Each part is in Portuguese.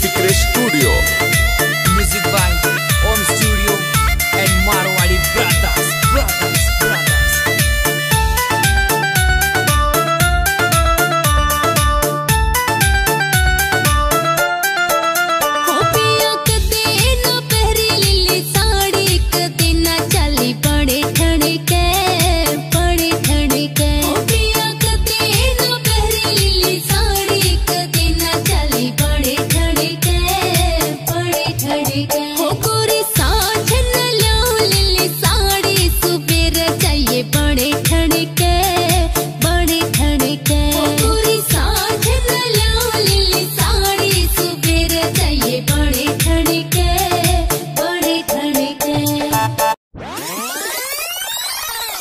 Secret Studio.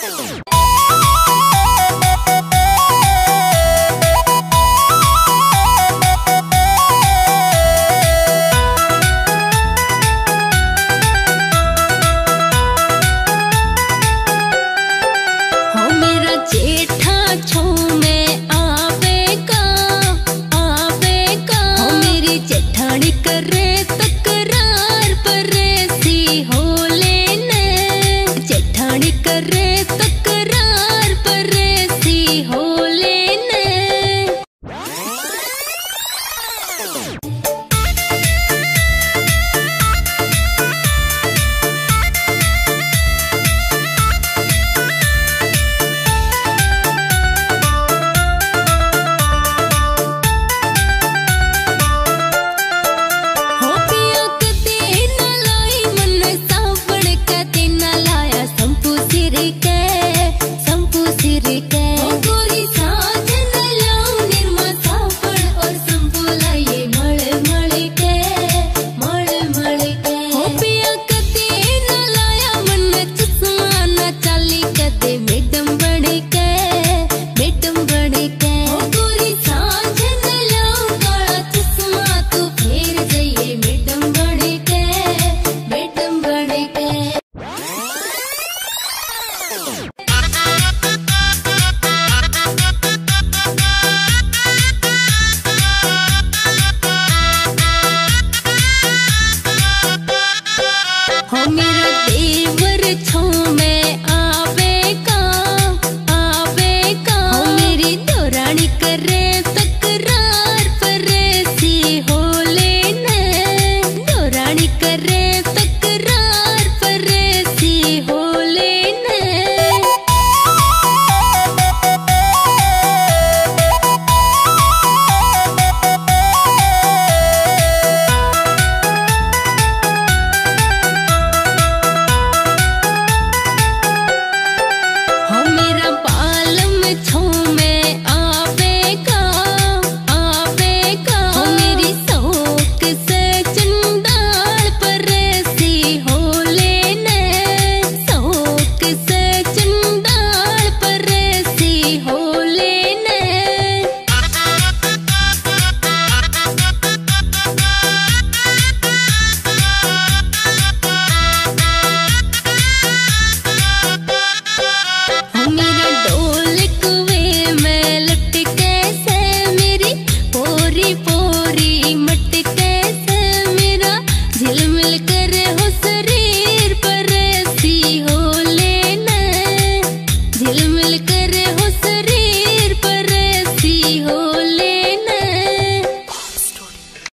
Oh. de